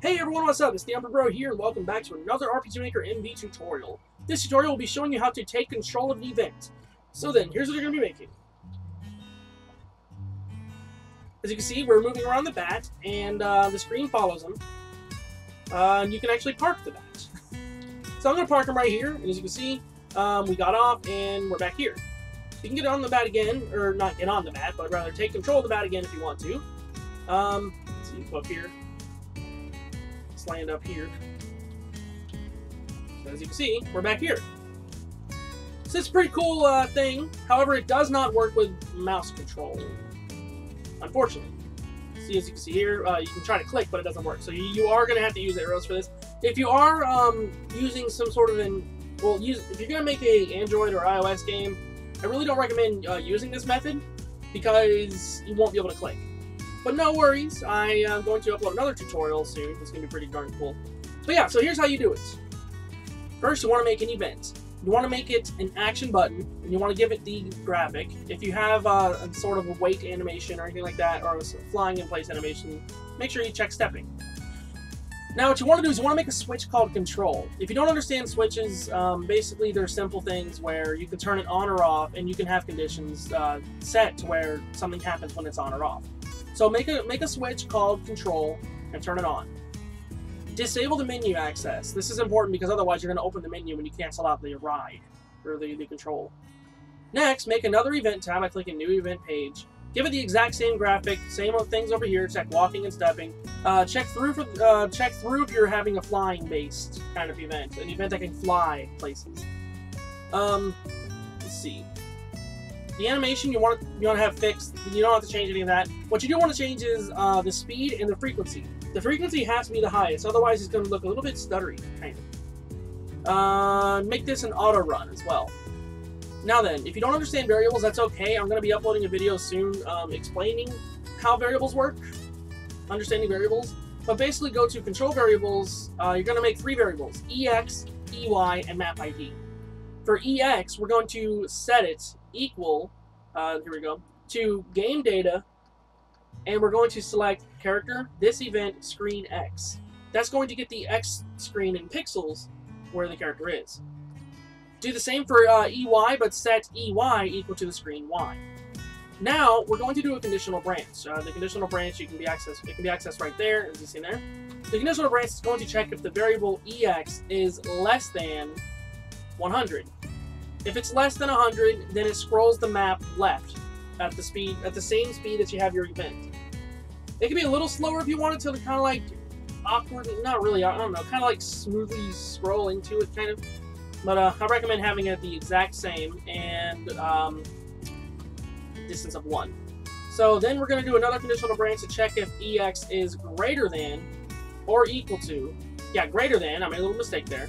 Hey everyone, what's up? It's the UnproPro here, and welcome back to another RPG Maker MV tutorial. This tutorial will be showing you how to take control of the event. So then, here's what you're going to be making. As you can see, we're moving around the bat, and uh, the screen follows him. Uh, and you can actually park the bat. so I'm going to park him right here, and as you can see, um, we got off, and we're back here. You can get on the bat again, or not get on the bat, but rather take control of the bat again if you want to. Um, see, go up here. Let's land up here. So as you can see, we're back here. So it's a pretty cool uh, thing. However, it does not work with mouse control. Unfortunately. See, as you can see here, uh, you can try to click, but it doesn't work. So you, you are going to have to use arrows for this. If you are um, using some sort of an... Well, use, if you're going to make a Android or iOS game, I really don't recommend uh, using this method because you won't be able to click. But no worries, I am going to upload another tutorial soon. It's going to be pretty darn cool. But yeah, so here's how you do it. First, you want to make an event. You want to make it an action button, and you want to give it the graphic. If you have uh, a sort of a wait animation or anything like that, or a flying in place animation, make sure you check stepping. Now what you want to do is you want to make a switch called control. If you don't understand switches, um, basically they're simple things where you can turn it on or off, and you can have conditions uh, set to where something happens when it's on or off. So make a, make a switch called control and turn it on. Disable the menu access. This is important because otherwise you're going to open the menu when you cancel out the ride, or the, the control. Next, make another event tab by clicking new event page. Give it the exact same graphic, same things over here, check walking and stepping. Uh, check through for uh, check through if you're having a flying based kind of event, an event that can fly places. Um, let's see. The animation you want you want to have fixed. You don't have to change any of that. What you do want to change is uh, the speed and the frequency. The frequency has to be the highest, otherwise it's going to look a little bit stuttery, kind of. Uh, make this an auto run as well. Now then, if you don't understand variables, that's okay. I'm going to be uploading a video soon um, explaining how variables work, understanding variables. But basically go to control variables, uh, you're going to make three variables, EX, EY, and map ID. For EX, we're going to set it equal, uh, here we go, to game data, and we're going to select character, this event, screen X. That's going to get the X screen in pixels where the character is. Do the same for uh, EY, but set EY equal to the screen Y. Now, we're going to do a conditional branch. Uh, the conditional branch you can be accessed, it can be accessed right there, as you see there. The conditional branch is going to check if the variable EX is less than 100. If it's less than 100, then it scrolls the map left at the speed at the same speed that you have your event. It can be a little slower if you wanted to, kind of like awkwardly, not really, I don't know, kind of like smoothly scroll into it, kind of. But uh, I recommend having it the exact same and um, distance of 1. So then we're going to do another conditional branch to check if EX is greater than or equal to, yeah, greater than, I made a little mistake there,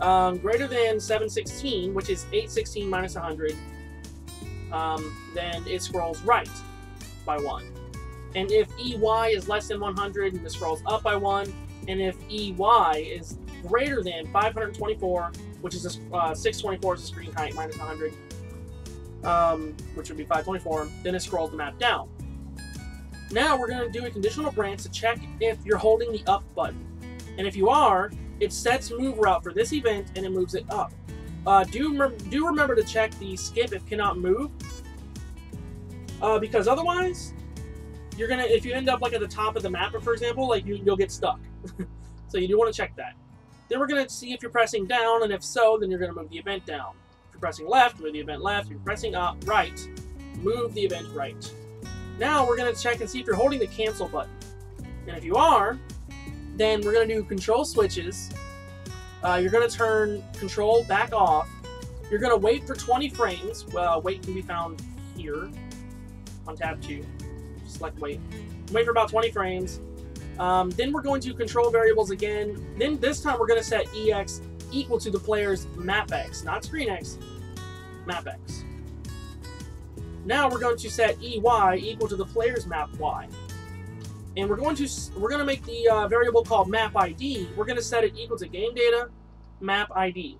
um, greater than 716, which is 816 minus 100, um, then it scrolls right by 1. And if EY is less than 100, it scrolls up by 1. And if EY is greater than 524, which is a, uh, 624 is the screen height minus 100, um, which would be 524, then it scrolls the map down. Now we're going to do a conditional branch to check if you're holding the up button. And if you are, it sets move route for this event and it moves it up. Uh, do, do remember to check the skip if cannot move, uh, because otherwise, you're gonna if you end up like at the top of the map, for example, like you, you'll get stuck. so you do want to check that. Then we're gonna see if you're pressing down, and if so, then you're gonna move the event down. If you're pressing left, move the event left. If you're pressing up right, move the event right. Now we're gonna check and see if you're holding the cancel button. And if you are, then we're gonna do control switches uh, you're going to turn control back off. You're going to wait for 20 frames. Well, wait can be found here on tab 2. Select wait. Wait for about 20 frames. Um, then we're going to control variables again. Then this time we're going to set EX equal to the player's map X, not screen X, map X. Now we're going to set EY equal to the player's map Y and we're going to we're going to make the uh, variable called map ID. We're going to set it equal to game data map ID.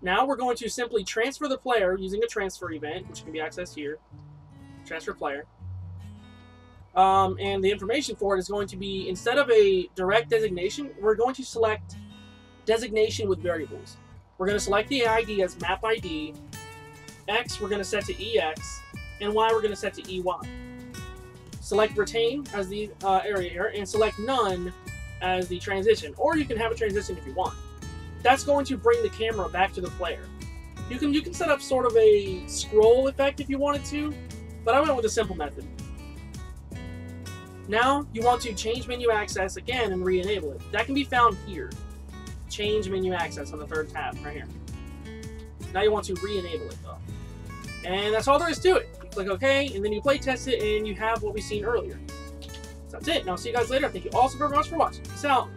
Now we're going to simply transfer the player using a transfer event, which can be accessed here. Transfer player. Um, and the information for it is going to be, instead of a direct designation, we're going to select designation with variables. We're going to select the ID as map ID, X we're going to set to EX, and Y we're going to set to EY. Select retain as the uh, area here, and select none as the transition, or you can have a transition if you want. That's going to bring the camera back to the player. You can you can set up sort of a scroll effect if you wanted to, but I went with a simple method. Now you want to change menu access again and re-enable it. That can be found here. Change menu access on the third tab right here. Now you want to re-enable it though. And that's all there is to it. Click OK, and then you play test it, and you have what we've seen earlier. So that's it. And I'll see you guys later. Thank you all so very much for watching. Peace out.